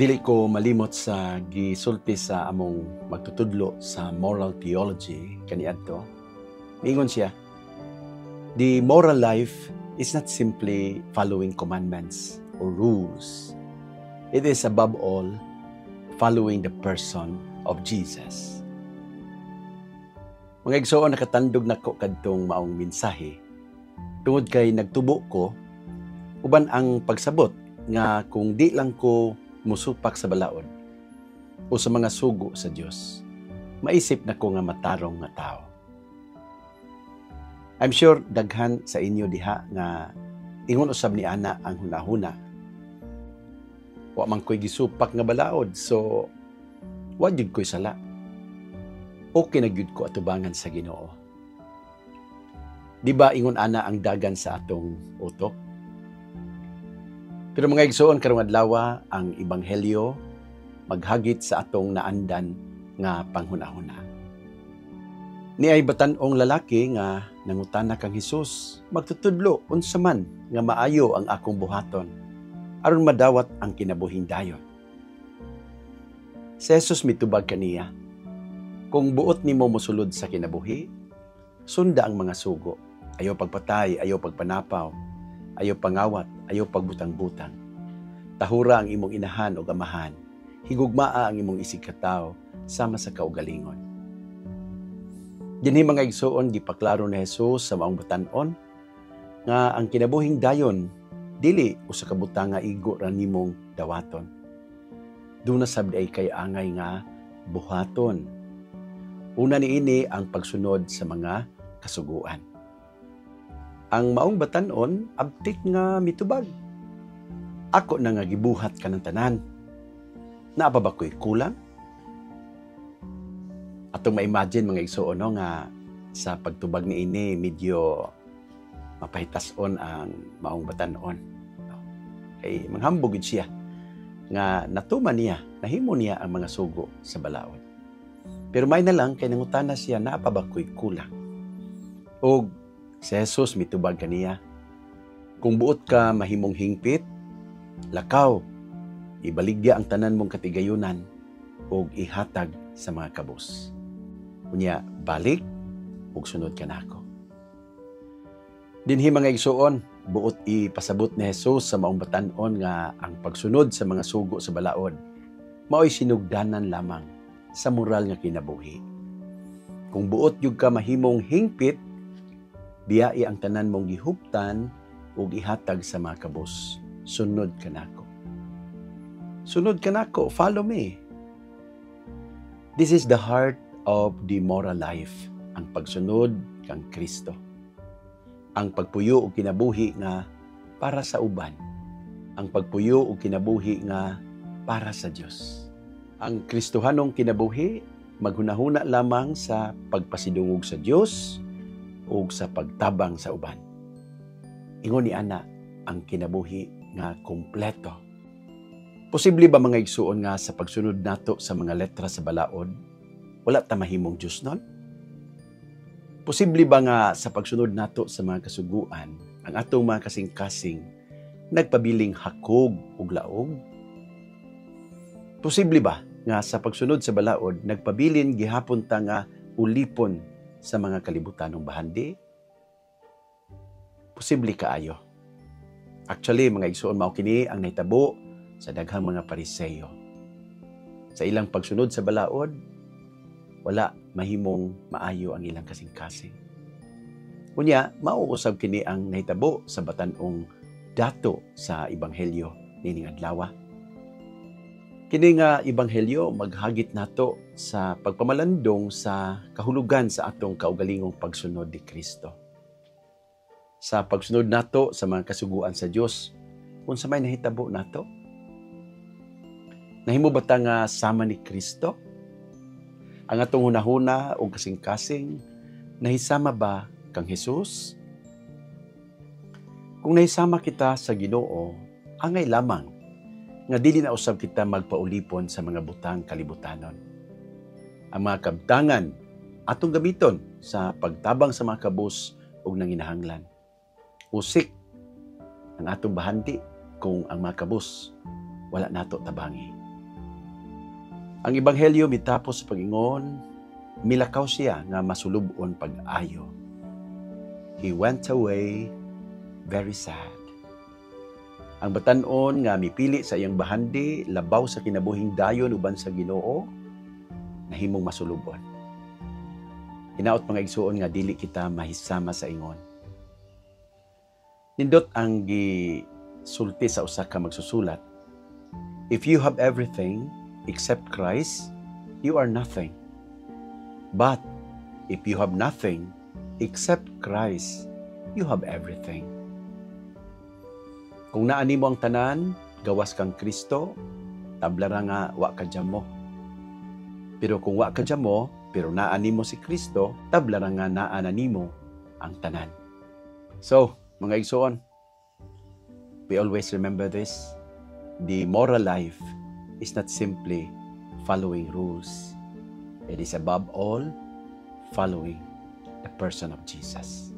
Dili ko malimot sa gisulti sa among magtutudlo sa moral theology kaniadto. Mingon siya, the moral life is not simply following commandments or rules. It is above all following the person of Jesus. Mga igsoon nakatandog nako kadtong maong mensahe tungod kay nagtubo ko uban ang pagsabot nga kung di lang ko musupak sa balaod o sa mga sugo sa Dios maisip na ko nga matarong nga tao. I'm sure daghan sa inyo diha nga ingon usab ni ana ang hunahuna. Wa man ko'y gisupak nga balaod so wa jud ko'y sala. Okay na gyud ko atubangan sa Ginoo. Di ba ingon ana ang dagan sa atong utok pero mga igsoon karong adlaw ang ebanghelyo maghagit sa atong naandan nga panghunahuna. Ni ay batan-ong lalaki nga nangutana kang Hesus, magtutudlo unsa man nga maayo ang akong buhaton aron madawat ang kinabuhing dayon. Si Jesus mitubag kaniya, kung buot nimo mosulod sa kinabuhi, sunda ang mga sugo. Ayaw pagpatay, ayaw pagpanapaw, ayaw pangawat, ayaw pagbutang-butang. Tahura ang imong inahan o gamahan, higugmaa ang imong isig kataw, sama sa kaugalingon. Dinhi mga igsoon gipaklaro ni Jesus sa maong batanon nga ang kinabuhing dayon dili usa ka butang nga igo ra nimong dawaton. Duna sabdi ay kay angay nga buhaton. Una niini ang pagsunod sa mga kasuguan ang maong batanon abtik nga mitubag. Ako na nga gibuhat ka ng tanan. Naa pa ba ko'y kulang? Atong ma-imagine mga igsuon nga sa pagtubag ni ini medyo mapahitason ang maong batanon. Kay manghambog siya nga natuman niya, nahimo niya ang mga sugo sa balaod. Pero may na lang kay nangutana siya na pa ba ko'y kulang. O Si Jesus mitubag kaniya. Kung buot ka mahimong hingpit, lakaw, ibaligya ang tanan mong katigayunan o ihatag sa mga kabos. Unya, balik ug sunod ka nako. Dinhi mga igsuon, buot ipasabot ni Jesus sa maong batan-on nga ang pagsunod sa mga sugo sa balaod mao'y sinugdanan lamang sa moral nga kinabuhi. Kung buot yug ka mahimong hingpit Biyai ang tanan mong gihuptan ug ihatag sa mga kabos. Sunod ka nako. Sunod ka nako, follow me. This is the heart of the moral life, ang pagsunod kang Kristo. Ang pagpuyo o kinabuhi nga para sa uban. Ang pagpuyo o kinabuhi nga para sa Dios. Ang Kristohanong kinabuhi maghunahuna lamang sa pagpasidungog sa Dios ug sa pagtabang sa uban. Ingon ni ana ang kinabuhi nga kompleto. Posible ba mga igsuon nga sa pagsunod nato sa mga letra sa balaod, wala ta mahimong Diyos nun? Posible ba nga sa pagsunod nato sa mga kasuguan, ang atong mga kasing-kasing nagpabiling hakog ug laog? Posible ba nga sa pagsunod sa balaod nagpabilin gihapon ta nga ulipon sa mga kalibutan ng bahandi? Posible kaayo. Actually, mga igsoon mao kini ang nahitabo sa daghang mga pariseyo. Sa ilang pagsunod sa balaod, wala mahimong maayo ang ilang kasing-kasing. Unya, mauusab kini ang nahitabo sa batanong dato sa ebanghelyo nining adlaw. Kini nga ebanghelyo maghagit nato sa pagpamalandong sa kahulugan sa atong kaugalingong pagsunod ni Kristo. Sa pagsunod nato sa mga kasuguan sa Dios, unsa may nahitabo nato? Nahimo ba ta nga sama ni Kristo? Ang atong hunahuna o kasing-kasing nahisama ba kang Hesus? Kung nahisama kita sa Ginoo, angay lamang nga dili na usab kita magpaulipon sa mga butang kalibutanon. Ang mga kabtangan atong gamiton sa pagtabang sa mga kabus ug nanginahanglan. Usik ang atong bahanti kung ang mga kabus wala nato tabangi. Ang ebanghelyo mitapos sa pag-ingon, milakaw siya nga masulubon pag-ayo. He went away very sad. Ang batanon nga mipili sa iyang bahandi, labaw sa kinabuhing dayon uban sa Ginoo, nahimong masulubon. Hinaot mga igsuon nga dili kita mahisama sa ingon. Nindot ang gisulti sa usa ka magsusulat. If you have everything except Christ, you are nothing. But if you have nothing except Christ, you have everything. Kung naani mo ang tanan, gawas kang Kristo, tabla ra nga wa ka mo. Pero kung wa ka mo, pero naani mo si Kristo, tabla ra nga naana nimo ang tanan. So, mga igsoon, we always remember this. The moral life is not simply following rules. It is above all following the person of Jesus.